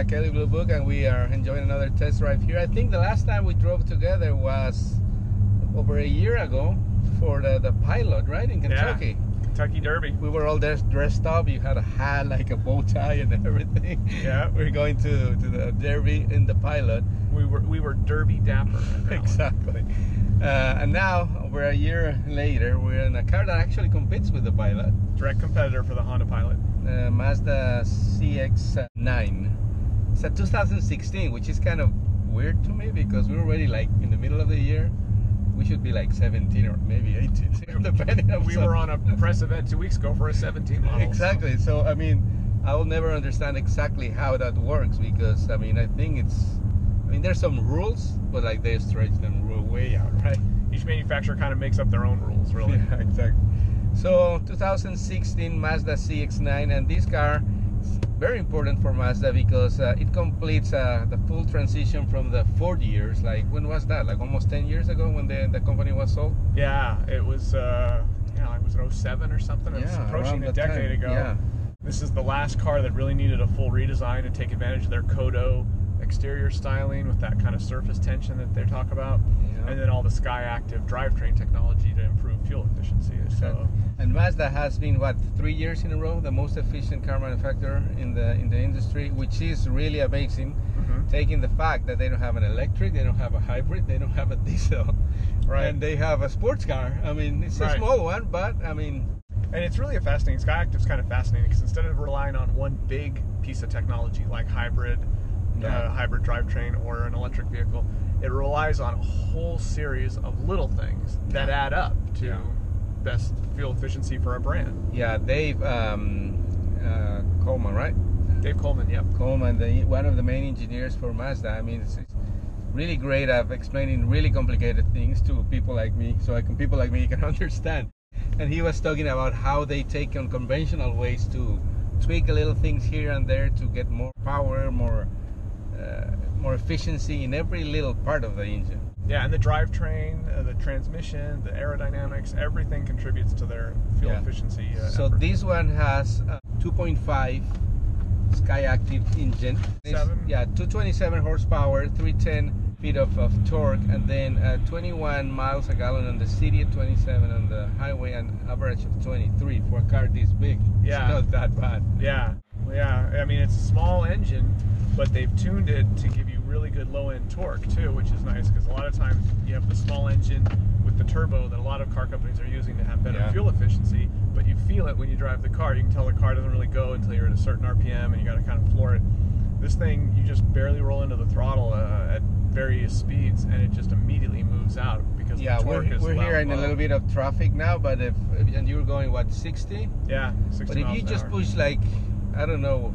uh, Kelley Blue Book, and we are enjoying another test drive here. I think the last time we drove together was over a year ago for the, the pilot, right in Kentucky. Yeah. Kentucky Derby. We were all dressed, dressed up. You had a hat, like a bow tie, and everything. Yeah. we are going to, to the Derby in the pilot. We were we were Derby dapper. exactly. Uh, and now, over a year later, we're in a car that actually competes with the pilot. Direct competitor for the Honda Pilot. Uh, Mazda CX-9. It's a 2016, which is kind of weird to me because we're already like in the middle of the year. We should be like 17 or maybe 18, depending on. We were on a press event two weeks ago for a 17 model. Exactly. So. so I mean, I will never understand exactly how that works because I mean I think it's I mean, there's some rules, but like they stretch them way out, right? Each manufacturer kind of makes up their own rules, really. Yeah, exactly. So 2016 Mazda CX-9, and this car very important for Mazda because uh, it completes uh, the full transition from the Ford years. Like when was that? Like almost 10 years ago when the the company was sold. Yeah, it was. Uh, yeah, like was it 07 or something? It was yeah, approaching a decade time. ago. Yeah. This is the last car that really needed a full redesign to take advantage of their Kodo exterior styling with that kind of surface tension that they talk about, yeah. And then all the Skyactiv drivetrain technology to improve fuel efficiency. So, and Mazda has been what three years in a row the most efficient car manufacturer in the in the industry, which is really amazing. Mm-hmm. Taking the fact that they don't have an electric, they don't have a hybrid, they don't have a diesel, right? And they have a sports car. I mean, it's right. a small one, but I mean. And it's really a fascinating. Skyactiv's kind of fascinating because instead of relying on one big piece of technology like hybrid, yeah. uh, hybrid drivetrain or an electric vehicle. It relies on a whole series of little things that yeah. add up to yeah. best fuel efficiency for a brand. Yeah, Dave um, uh, Coleman, right? Dave Coleman, yep. Coleman, the, one of the main engineers for Mazda. I mean, it's, it's really great at explaining really complicated things to people like me, so I can people like me can understand. And he was talking about how they take unconventional ways to tweak a little things here and there to get more power, more more efficiency in every little part of the engine. Yeah, and the drivetrain, uh, the transmission, the aerodynamics, everything contributes to their fuel yeah. efficiency. Uh, so effort. this one has a 2.5 Skyactiv engine. Seven. Yeah, 227 horsepower, 310 feet of, of torque, and then uh, 21 miles a gallon on the city, 27 on the highway, and average of 23 for a car this big. Yeah, it's not that bad. Yeah, yeah. I mean, it's a small engine, but they've tuned it to give you really good low end torque too, which is nice because a lot of times you have the small engine with the turbo that a lot of car companies are using to have better yeah. fuel efficiency, but you feel it when you drive the car. You can tell the car doesn't really go until you're at a certain RPM and you got to kind of floor it. This thing, you just barely roll into the throttle uh, at various speeds and it just immediately moves out because yeah, the torque we're, is we're here in low. a little bit of traffic now, but if, and you're going what 60? Yeah, 60 But if you just hour. push like I don't know,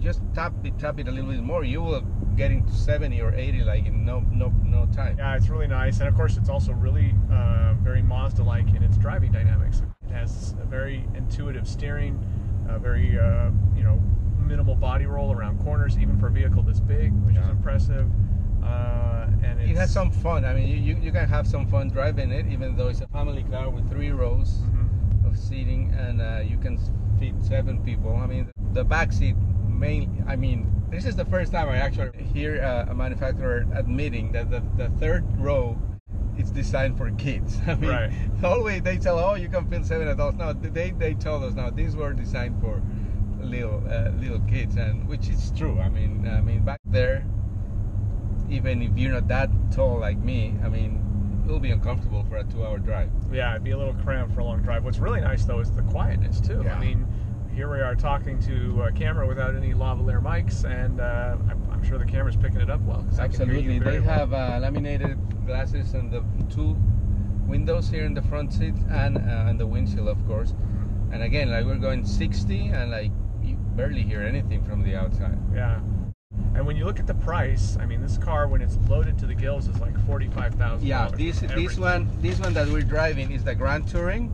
just tap it, tap it a little bit more, you will get into 70 or 80 like in no no no time. Yeah, it's really nice, and of course, it's also really uh, very Mazda-like in its driving dynamics. It has a very intuitive steering, a very uh, you know minimal body roll around corners, even for a vehicle this big, which is impressive. Uh, and It has some fun. I mean, you, you, you can have some fun driving it, even though it's a family car with three rows Mhm. of seating, and uh, you can fit seven people. I mean, the back seat main. I mean, this is the first time I actually hear uh, a manufacturer admitting that the, the third row is designed for kids. I mean, Right. always they tell, oh, you can fit seven adults. No, they they told us now these were designed for little uh, little kids, and which is true. I mean, I mean back there, even if you're not that tall like me, I mean, it'll be uncomfortable for a two-hour drive. Yeah, it'd be a little cramped for a long drive. What's really nice though is the quietness too. Yeah. I mean, here we are talking to a camera without any lavalier mics, and uh, I'm, I'm sure the camera's picking it up well. 'cause I can hear Absolutely. They well. have uh, laminated glasses on the two windows here in the front seat and uh, on the windshield, of course. And again, like we're going 60, and like you barely hear anything from the outside. Yeah. And when you look at the price, I mean, this car when it's loaded to the gills is like forty-five thousand. Yeah, this this one this one that we're driving is the Grand Touring,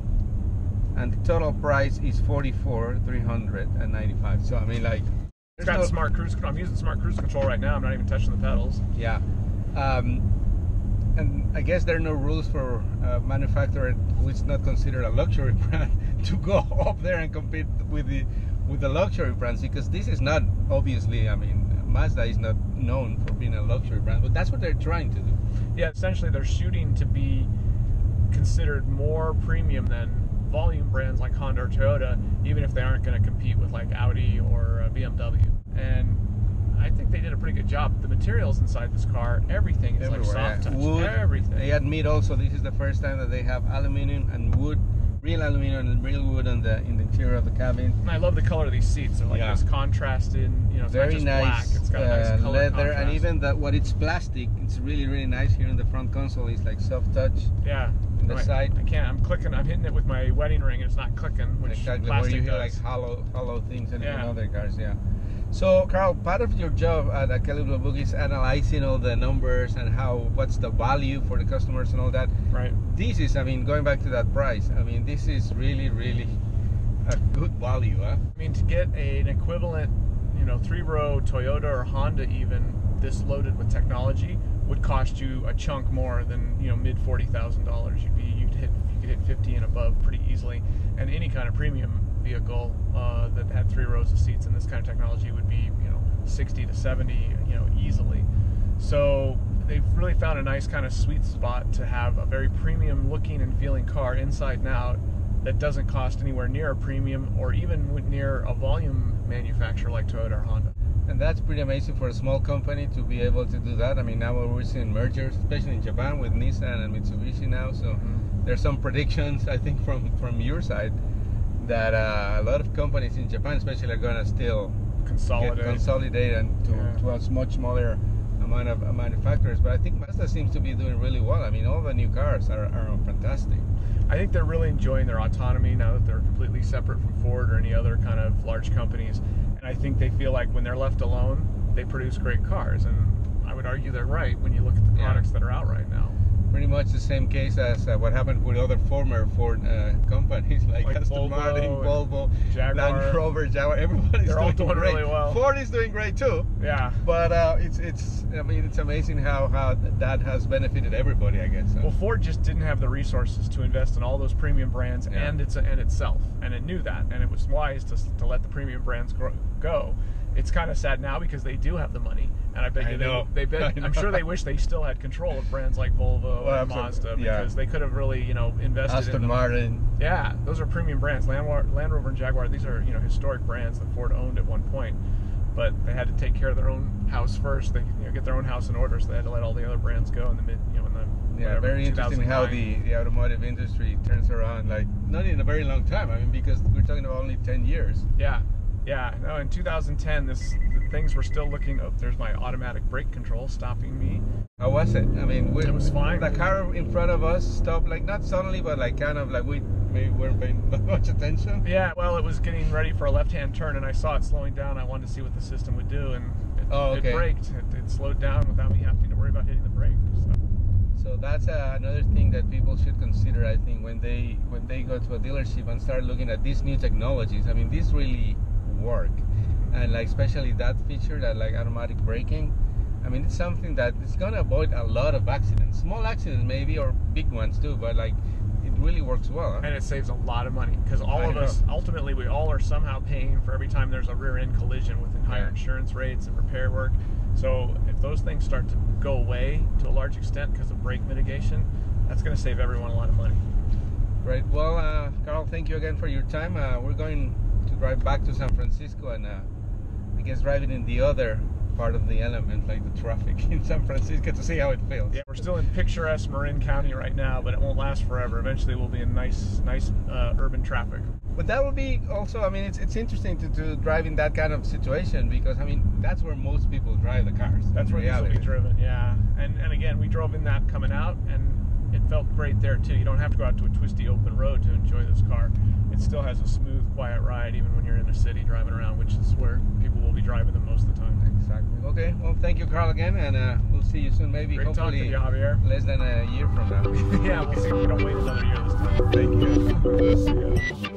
and the total price is 44 395. So I mean, like, It's got no- smart cruise. control. I'm using smart cruise control right now. I'm not even touching the pedals. Yeah. Um, and I guess there are no rules for a manufacturer who is not considered a luxury brand to go up there and compete with the with the luxury brands because this is not obviously. I mean, Mazda is not known for being a luxury brand, but that's what they're trying to do. Yeah, essentially they're shooting to be considered more premium than volume brands like Honda or Toyota, even if they aren't going to compete with like Audi or uh, BMW. And I think they did a pretty good job. The materials inside this car, everything is Everywhere, like soft yeah. touch. Wood, everything. They admit also this is the first time that they have aluminum and wood, real aluminum and real wood on the in the interior of the cabin. And I love the color of these seats. They're like Yeah. this contrasted, you know, it's Very not just black. nice, It's got a nice uh, color leather, and even that what it's plastic, it's really really nice here in the front console. It's like soft touch. yeah. The I, side. I can't. I'm clicking. I'm hitting it with my wedding ring. and It's not clicking, which exactly where plastic you hear does. like hollow hollow things in, in Yeah. other cars yeah so karl part of your job at Kelley Blue Book is analyzing all the numbers and how what's the value for the customers and all that right. this is i mean going back to that price i mean this is really really a good value huh? I mean, to get a, an equivalent, you know, three-row Toyota or Honda even this loaded with technology would cost you a chunk more than you know mid forty thousand dollars. You'd be you'd hit you could hit fifty and above pretty easily, and any kind of premium vehicle uh, that had three rows of seats and this kind of technology would be you know sixty to seventy you know easily. So they've really found a nice kind of sweet spot to have a very premium looking and feeling car inside and out that doesn't cost anywhere near a premium or even near a volume manufacturer like Toyota or Honda. And that's pretty amazing for a small company to be able to do that i mean now we're seeing mergers especially in japan with nissan and mitsubishi now so there's some predictions i think from from your side that uh, a lot of companies in japan especially are going to still Consolidate. get consolidated and to, Yeah. to a much smaller amount of manufacturers. But I think Mazda seems to be doing really well. I mean, all the new cars are, are fantastic. I think they're really enjoying their autonomy now that they're completely separate from Ford or any other kind of large companies. And I think they feel like when they're left alone, they produce great cars. And I would argue they're right when you look at the Yeah. products that are out right now. Pretty much the same case as uh, what happened with other former Ford uh, companies like, Like Aston Volvo Martin, Volvo, Jaguar. Land Rover, Jaguar. Everybody's They're all doing, doing great. really well. Ford is doing great too. Yeah. But uh, it's it's I mean it's amazing how how that has benefited everybody. I guess. So. Well, Ford just didn't have the resources to invest in all those premium brands Yeah. and its and itself, and it knew that, and it was wise to, to let the premium brands grow, go. It's kind of sad now because they do have the money, and I bet I you know. they, they bet. I'm sure they wish they still had control of brands like Volvo Well, and. Mazda Yeah. because they could have really you know invested in Aston them. Martin. Yeah, those are premium brands. Land, Land Rover and Jaguar. These are you know historic brands that Ford owned at one point, but they had to take care of their own house first. They you know, get their own house in order, so they had to let all the other brands go in the mid you know in the Yeah, whatever, very interesting how the, the automotive industry turns around. Like not in a very long time. I mean, because we're talking about only ten years. Yeah, yeah. No, in 2010, this things were still looking. Oh, there's my automatic brake control stopping me. How was it? I mean, we, It was fine. The car in front of us stopped, like not suddenly, but like kind of like we maybe weren't paying much attention. Yeah, well, it was getting ready for a left-hand turn, and I saw it slowing down. I wanted to see what the system would do, and it, Oh, okay. it braked. It, it slowed down without me having to worry about hitting the brake. So. So that's uh, another thing that people should consider. I think when they when they go to a dealership and start looking at these new technologies. I mean, this really work, and like especially that feature that like automatic braking. I mean, it's something that is gonna avoid a lot of accidents, small accidents maybe or big ones too. But like, it really works well. Huh? and it saves a lot of money because all I of know. us ultimately we all are somehow paying for every time there's a rear end collision with higher Yeah. insurance rates and repair work so if those things start to go away to a large extent because of brake mitigation that's going to save everyone a lot of money Right. Well, uh, Karl, thank you again for your time. Uh, we're going to drive back to San Francisco and uh, I guess driving in the other part of the element, like the traffic in San Francisco, to see how it feels. yeah we're still in picturesque marin county right now but it won't last forever. Eventually we'll be in nice nice uh, urban traffic. But that would be also, I mean, it's, it's interesting to, to drive in that kind of situation because, I mean, that's where most people drive the cars. that's where this will be driven yeah. And and again we drove in that coming out and it felt great there too. You don't have to go out to a twisty open road to enjoy this car it still has a smooth quiet ride even when you're in a city driving around which is where people will be driving the most of the time Exactly. Okay. Well, thank you, Karl, again, and uh, we'll see you soon. Maybe great hopefully you javier less than a year from now. yeah we'll see we don't wait another year this time Thank you.